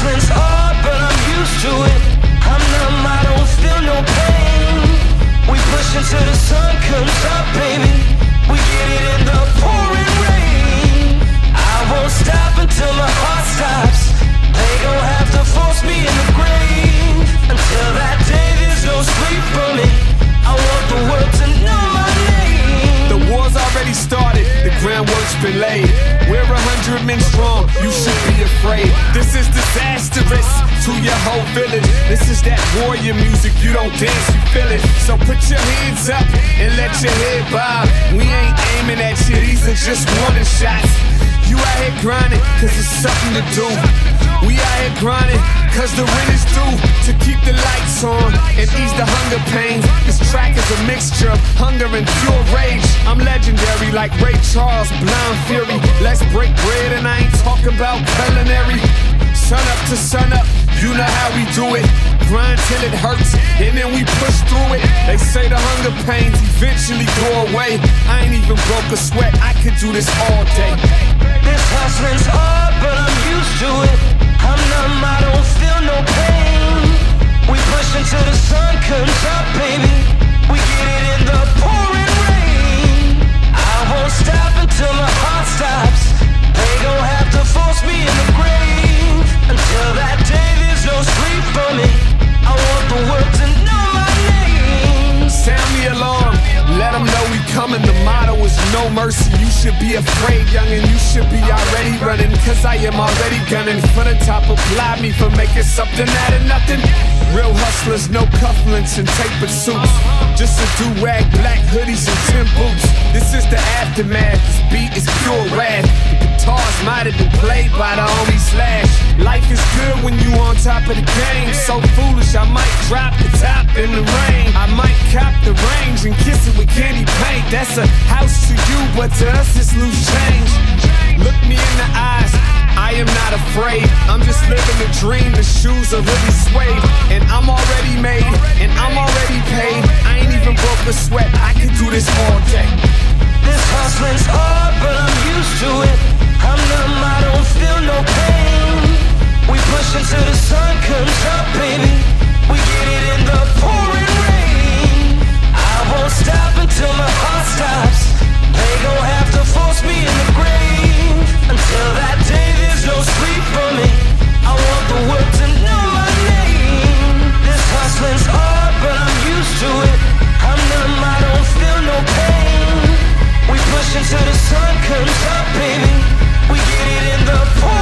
hustling's hard, but I'm used to it. I'm I don't feel no pain. We're a hundred men strong, you should be afraid. This is disastrous to your whole village. This is that warrior music, you don't dance, you feel it. So put your hands up and let your head bob. We ain't aiming at you, these are just warning shots. You out here grinding, cause it's something to do. We out here grinding, cause the rent is due to keep the lights on and ease the hunger pains. This track is a mixture of hunger and pure rage. Like Ray Charles, Blind Fury. Let's break bread, and I ain't talking about culinary. Sun up to sun up, you know how we do it. Grind till it hurts, and then we push through it. They say the hunger pains eventually go away. I ain't even broke a sweat, I could do this all day. Mercy. You should be afraid, youngin'. You should be already running. Cause I am already gunning. For the top, apply me for making something out of nothing. Real hustlers, no cufflinks and tapered suits. Just a do-rag, black hoodies and tin boots. This is the aftermath. This beat is pure wrath. Guitars might have been played by the homie Slash. Life is good when you on top of the game. So foolish, I might drop the top in the rain. I might cop the range and kiss it with candy paint. That's a house to you, but to us it's loose change. Look me in the eyes. I am not afraid. I'm just living the dream. The shoes are really suede, and I'm already made, the sun comes up, baby We get it in the pouring rain. I won't stop until my heart stops. They gon' have to force me in the grave. Until that day there's no sleep for me. I want the world to know my name. This hustling's hard but I'm used to it. I'm numb, I don't feel no pain. We push until the sun comes up, baby We get it in the pouring